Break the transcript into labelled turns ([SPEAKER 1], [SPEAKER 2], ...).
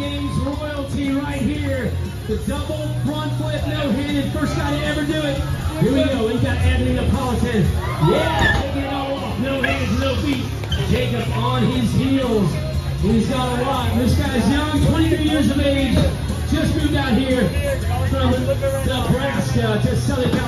[SPEAKER 1] Games royalty right here. The double front flip, no-handed, first guy to ever do it. Here we go, we got Anthony Napolitan. Yeah, taking it all off, no hands, no feet. Jacob on his heels. He's got a lot. This guy's young, 23 years of age, just moved out here from Nebraska to Southern California.